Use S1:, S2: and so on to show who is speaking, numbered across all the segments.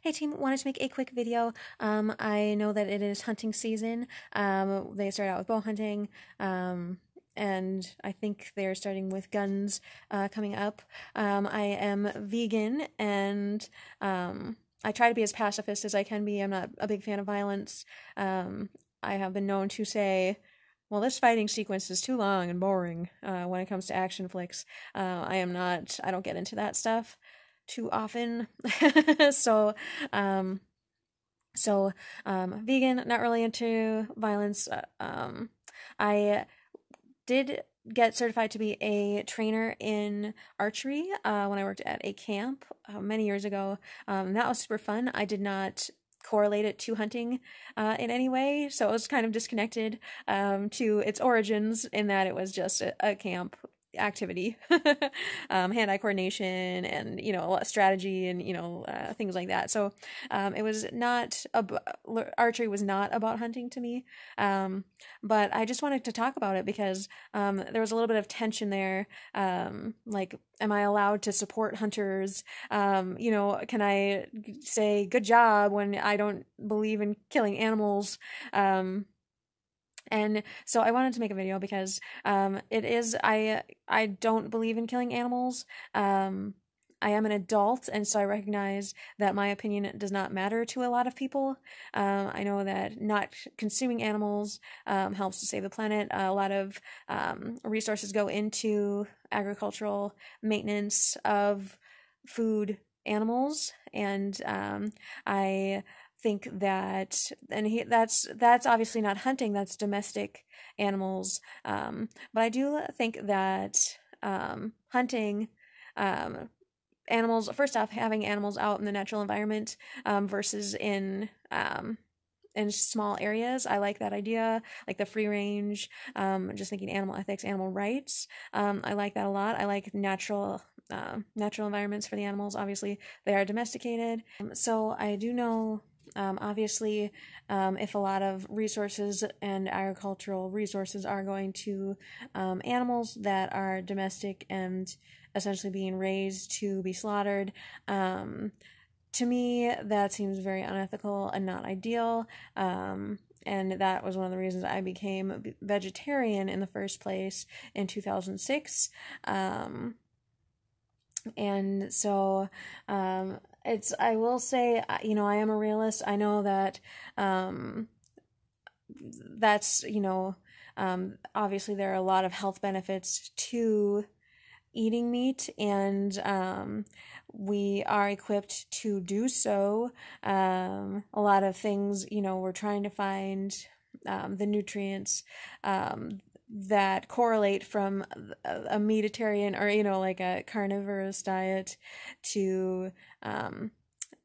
S1: Hey team, wanted to make a quick video. Um, I know that it is hunting season. Um, they start out with bow hunting, um, and I think they're starting with guns uh, coming up. Um, I am vegan, and um, I try to be as pacifist as I can be. I'm not a big fan of violence. Um, I have been known to say, well, this fighting sequence is too long and boring uh, when it comes to action flicks. Uh, I am not, I don't get into that stuff too often. so, um, so, um, vegan, not really into violence. Uh, um, I did get certified to be a trainer in archery uh, when I worked at a camp uh, many years ago. Um, that was super fun. I did not correlate it to hunting uh, in any way, so it was kind of disconnected um, to its origins in that it was just a, a camp activity, um, hand-eye coordination, and you know a lot of strategy, and you know uh, things like that. So um, it was not ab- archery was not about hunting to me, um, but I just wanted to talk about it because um, there was a little bit of tension there. Um, like, am I allowed to support hunters? Um, you know, can I say good job when I don't believe in killing animals? And so I wanted to make a video because um, it is I I don't believe in killing animals. Um, I am an adult, and so I recognize that my opinion does not matter to a lot of people. Um, I know that not consuming animals um, helps to save the planet. Uh, a lot of um, resources go into agricultural maintenance of food animals, and um, I think that and he that's that's obviously not hunting that's domestic animals um, but i do think that um, hunting um, animals first off having animals out in the natural environment um, versus in um, in small areas i like that idea like the free range um, just thinking animal ethics animal rights i like that a lot i like natural uh, natural environments for the animals obviously they are domesticated so i do know um, obviously, um, if a lot of resources and agricultural resources are going to um, animals that are domestic and essentially being raised to be slaughtered, um, to me, that seems very unethical and not ideal. Um, and that was one of the reasons I became vegetarian in the first place in 2006. Um, and so um, it's i will say you know i am a realist. I know that um that's you know um obviously there are a lot of health benefits to eating meat and um we are equipped to do so. Um a lot of things you know we're trying to find um, the nutrients um, that correlate from a mediterranean or you know like a carnivorous diet to um,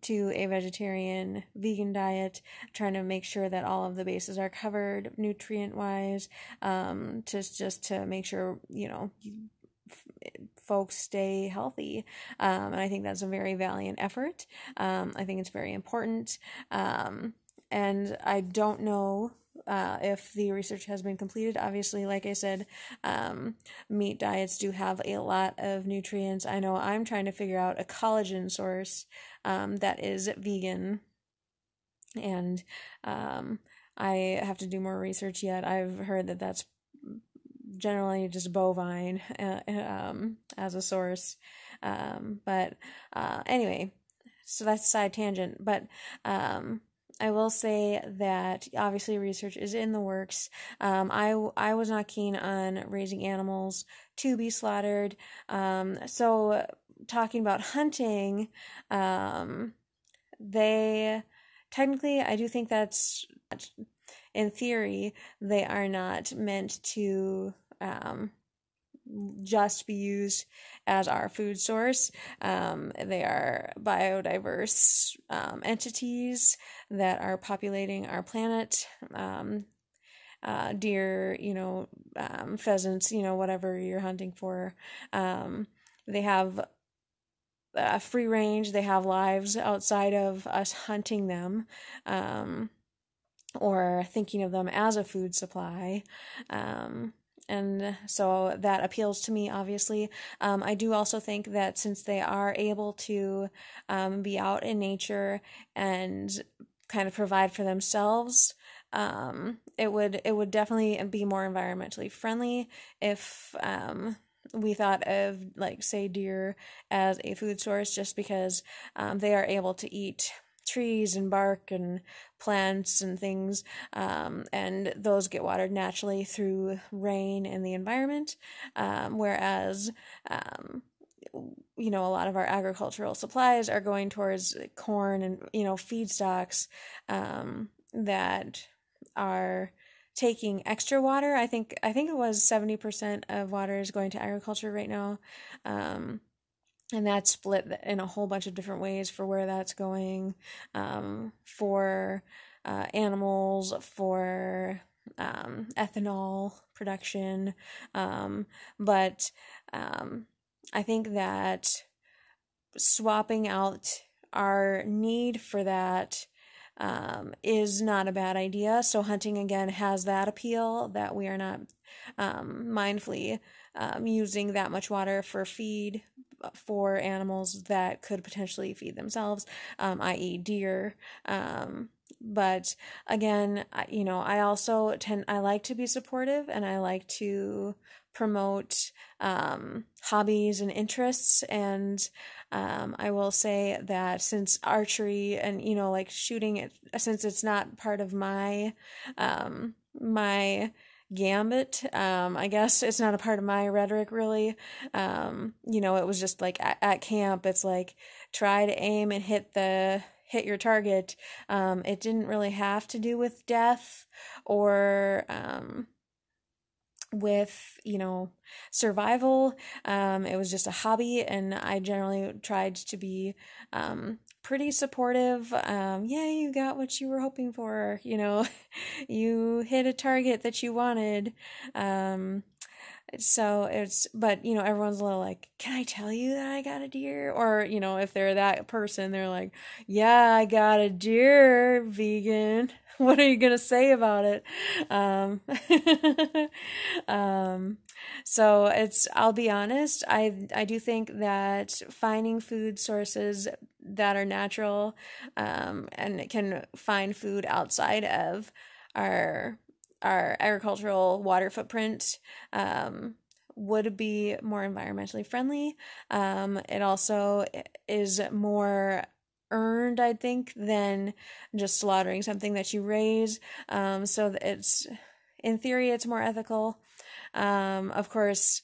S1: to a vegetarian vegan diet trying to make sure that all of the bases are covered nutrient wise um, just just to make sure you know folks stay healthy. Um, and i think that's a very valiant effort. Um, i think it's very important. Um, and i don't know uh, if the research has been completed. Obviously, like I said, um, meat diets do have a lot of nutrients. I know I'm trying to figure out a collagen source um, that is vegan, and um, I have to do more research yet. I've heard that that's generally just bovine uh, um, as a source. Um, but uh, anyway, so that's a side tangent. But um, I will say that obviously research is in the works. Um, I, I was not keen on raising animals to be slaughtered. Um, so, talking about hunting, um, they technically, I do think that's in theory, they are not meant to um, just be used as our food source. Um, they are biodiverse um, entities that are populating our planet. Um, uh, deer, you know, um, pheasants, you know, whatever you're hunting for. Um, they have uh, free range. They have lives outside of us hunting them um, or thinking of them as a food supply. Um, and so that appeals to me, obviously. Um, I do also think that since they are able to um, be out in nature and kind of provide for themselves, um, it would it would definitely be more environmentally friendly if um, we thought of like say deer as a food source just because um, they are able to eat trees and bark and plants and things um, and those get watered naturally through rain and the environment um, whereas um, you know a lot of our agricultural supplies are going towards corn and you know feedstocks um, that are taking extra water. I think I think it was seventy percent of water is going to agriculture right now, um, and that's split in a whole bunch of different ways for where that's going, um, for uh, animals, for um, ethanol production, um, but um, I think that swapping out our need for that um, is not a bad idea. So hunting again has that appeal that we are not um, mindfully using that much water for feed for animals that could potentially feed themselves, um, i.e., deer. Um, but again, you know, I also tend I like to be supportive and I like to promote um, hobbies and interests and um, I will say that since archery and you know like shooting it since it's not part of my um, my gambit. Um, I guess it's not a part of my rhetoric really. Um, you know it was just like at, at, camp it's like try to aim and hit the hit your target. Um, it didn't really have to do with death or um, with you know survival. Um, it was just a hobby and i generally tried to be um, pretty supportive um, yeah you got what you were hoping for you know you hit a target that you wanted. Um, so it's but you know everyone's a little like can i tell you that i got a deer? Or you know if they're that person they're like yeah i got a deer vegan. What are you gonna say about it? Um, um, so it's i'll be honest i i do think that finding food sources that are natural um, and can find food outside of our our agricultural water footprint um, would be more environmentally friendly. Um, it also is more earned, I think, than just slaughtering something that you raise. Um, so it's, in theory, it's more ethical. Um, of course,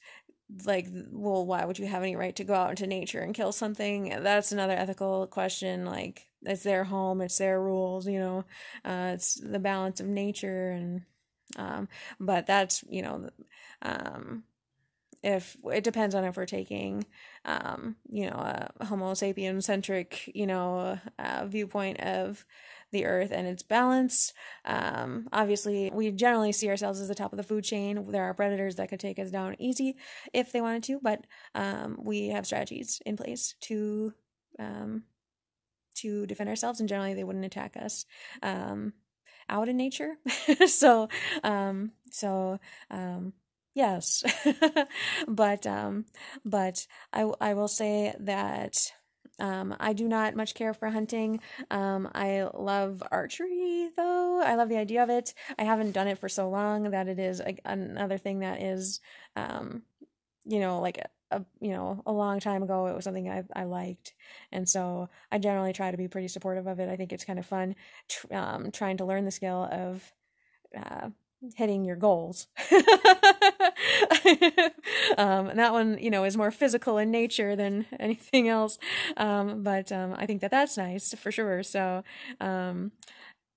S1: like, well, why would you have any right to go out into nature and kill something? That's another ethical question. Like, it's their home, it's their rules, you know, uh, it's the balance of nature and um, but that's, you know, um, if it depends on if we're taking, um, you know, a Homo sapien centric, you know, uh, viewpoint of the earth and its balance. Um, obviously, we generally see ourselves as the top of the food chain. There are predators that could take us down easy if they wanted to, but um, we have strategies in place to um, to defend ourselves, and generally they wouldn't attack us. Um, out in nature. so, um, so, um, yes, but, um, but I, I will say that, um, I do not much care for hunting. Um, I love archery though. I love the idea of it. I haven't done it for so long that it is a, another thing that is, um, you know, like a you know a long time ago it was something I, I liked and so i generally try to be pretty supportive of it i think it's kind of fun um, trying to learn the skill of uh, hitting your goals um, and that one you know is more physical in nature than anything else. Um, but um, i think that that's nice for sure. So um,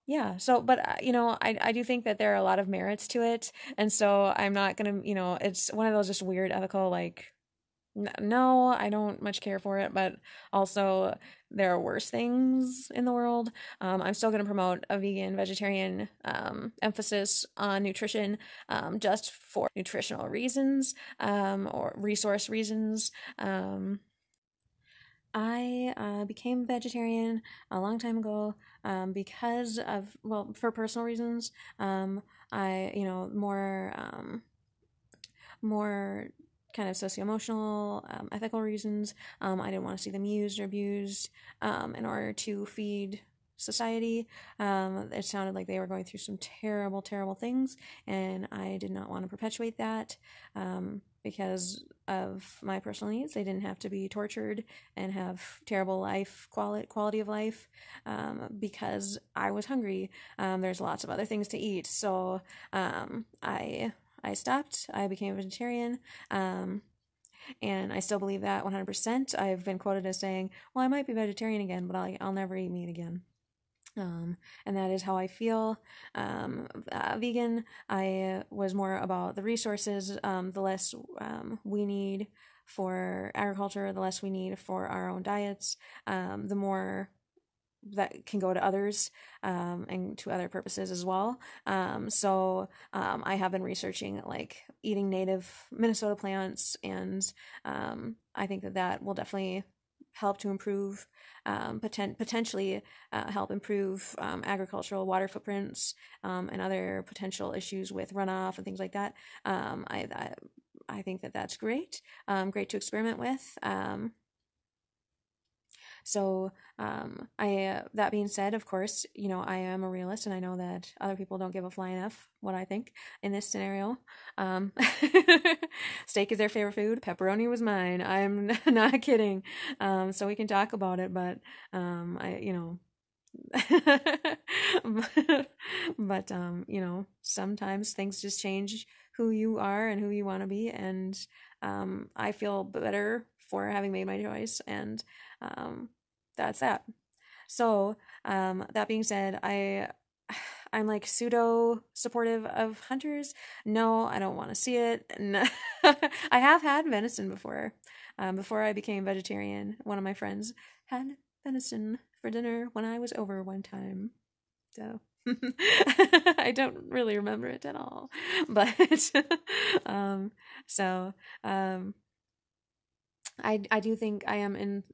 S1: yeah so but uh, you know I, I do think that there are a lot of merits to it. And so i'm not gonna you know it's one of those just weird ethical like no, I don't much care for it, but also there are worse things in the world. Um, I'm still going to promote a vegan, vegetarian um, emphasis on nutrition um, just for nutritional reasons um, or resource reasons. Um, I uh, became vegetarian a long time ago um, because of, well, for personal reasons. I, you know, more more kind of socio-emotional, um, ethical reasons. Um, I didn't want to see them used or abused um, in order to feed society. Um, it sounded like they were going through some terrible, terrible things, and I did not want to perpetuate that um, because of my personal needs. They didn't have to be tortured and have terrible life quality quality of life um, because I was hungry. Um, there's lots of other things to eat, so um, I I stopped. I became a vegetarian. Um, and I still believe that 100%. I've been quoted as saying, "Well, I might be vegetarian again, but I'll, I'll never eat meat again." Um, and that is how I feel. Um, uh, vegan, I was more about the resources, um, the less um, we need for agriculture, the less we need for our own diets, um, the more that can go to others um, and to other purposes as well. Um, so um, I have been researching like eating native Minnesota plants, and I think that that will definitely help to improve um, poten- potentially uh, help improve um, agricultural water footprints um, and other potential issues with runoff and things like that. Um, I, I, I think that that's great, um, great to experiment with. So, um, I uh, that being said, of course, you know I am a realist, and I know that other people don't give a flying f what I think in this scenario. Um, steak is their favorite food. Pepperoni was mine. I'm not kidding. Um, so we can talk about it, but um, I, you know, but um, you know, sometimes things just change who you are and who you want to be, and um, I feel better for having made my choice, and um, that's that. So, um, that being said, I I'm like pseudo supportive of hunters. No, I don't want to see it. No. I have had venison before. Um, before I became vegetarian, one of my friends had venison for dinner when I was over one time. So I don't really remember it at all. But um, so um, I I do think I am in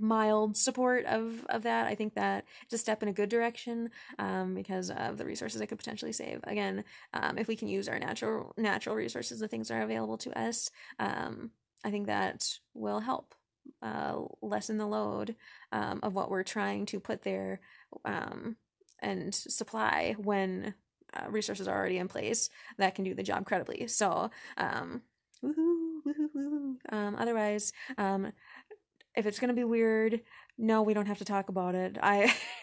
S1: mild support of of that. I think that it's a step in a good direction um, because of the resources it could potentially save. Again, um, if we can use our natural natural resources, the things that are available to us, um, I think that will help uh, lessen the load um, of what we're trying to put there um, and supply when uh, resources are already in place that can do the job credibly. So, um, woohoo, woohoo, woohoo. Um, otherwise, um, if it's gonna be weird, no, we don't have to talk about it. I,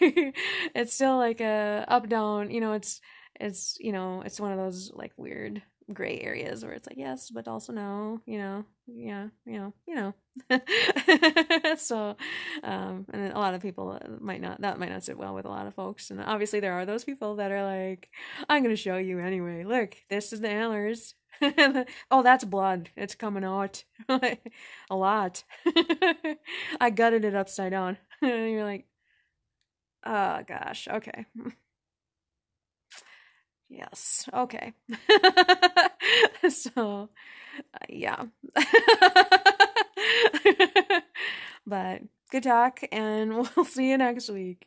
S1: it's still like a up down. You know, it's it's you know it's one of those like weird gray areas where it's like yes but also no you know yeah you know you know so um and a lot of people might not that might not sit well with a lot of folks and obviously there are those people that are like i'm gonna show you anyway look this is the antlers oh, that's blood. It's coming out. a lot. I gutted it upside down. and you're like, oh gosh, okay. yes, okay. so, uh, yeah. but good talk, and we'll see you next week.